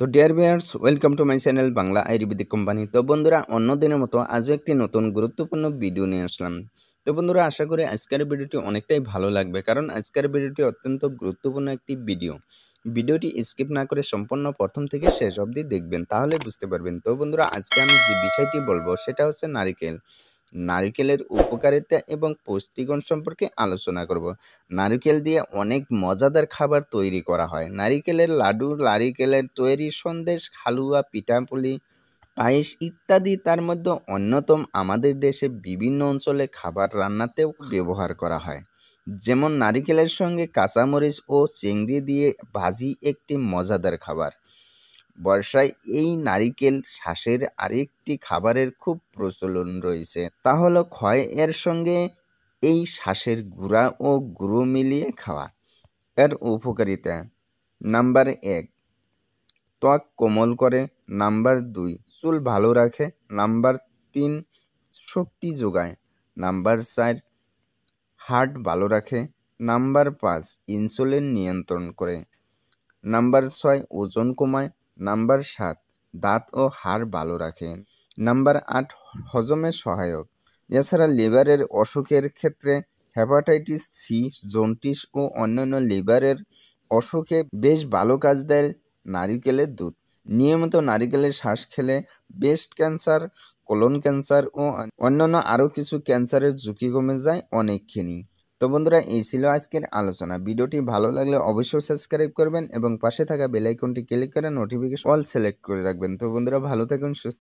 তো dear viewers welcome to my channel Bangla ayurvedic company তো বন্ধুরা অন্য দিনের মতো আজও একটি নতুন গুরুত্বপূর্ণ ভিডিও নিয়ে আসলাম। তো বন্ধুরা, আশা করি আজকের ভিডিওটি অনেকটাই ভালো লাগবে, কারণ আজকের ভিডিওটি অত্যন্ত গুরুত্বপূর্ণ একটি ভিডিও ভিডিওটি স্কিপ না করে সম্পূর্ণ প্রথম থেকে শেষ অবধি দেখবেন, তাহলে বুঝতে পারবেন। তো বন্ধুরা, আজকে আমি যে বিষয়টি বলব, সেটা হচ্ছে নারিকেল। নারিকেলের উপকারিতা এবং পুষ্টিগুণ সম্পর্কে আলোচনা করব। নারিকেল দিয়ে অনেক মজাদার খাবার তৈরি করা হয়। নারিকেলের লাডু, নারিকেলের তৈরি সন্দেশ, হালুয়া, পিঠাপুলি, পায়েস ইত্যাদি তার মধ্যে অন্যতম আমাদের দেশে বিভিন্ন অঞ্চলে খাবার রান্নাতেও ব্যবহার করা হয়। যেমন নারিকেলের সঙ্গে কাঁচামরিচ ও চিংড়ি দিয়ে ভাজি একটি মজাদার খাবার। বর্ষায় এই নারিকেল শ্বাসের আরেকটি খাবারের খুব প্রচলন রয়েছে। তা হলো ক্ষয় এর সঙ্গে এই শ্বাসের গুঁড়া ও গুঁড়ো মিলিয়ে খাওয়া। এর উপকারিতা, নাম্বার এক, ত্বক কোমল করে। নাম্বার দুই, চুল ভালো রাখে। নাম্বার তিন, শক্তি যোগায়। নাম্বার চার হার্ট ভালো রাখে। নাম্বার পাঁচ, ইনসুলিন নিয়ন্ত্রণ করে। নাম্বার ছয়, ওজন কমায়। নাম্বার সাত, দাঁত ও হাড় ভালো রাখে নাম্বার আট, হজমে সহায়ক। এছাড়া লিভারের অসুখের ক্ষেত্রে হেপাটাইটিস সি জন্টিস ও অন্যান্য লিভারের অসুখে বেশ ভালো কাজ দেয় নারিকেলের দুধ। নিয়মিত নারিকেলের শ্বাস খেলে ব্রেস্ট ক্যান্সার, কোলন ক্যান্সার ও অন্যান্য আরও কিছু ক্যান্সারের ঝুঁকি কমে যায় অনেকখানি। তো বন্ধুরা, এই ছিল আজকের আলোচনা। ভিডিওটি ভালো লাগলে অবশ্যই সাবস্ক্রাইব করবেন এবং পাশে থাকা বেলাইকনটি ক্লিক করে নোটিফিকেশন অল সিলেক্ট করে রাখবেন। তো বন্ধুরা, ভালো থাকুন, সুস্থ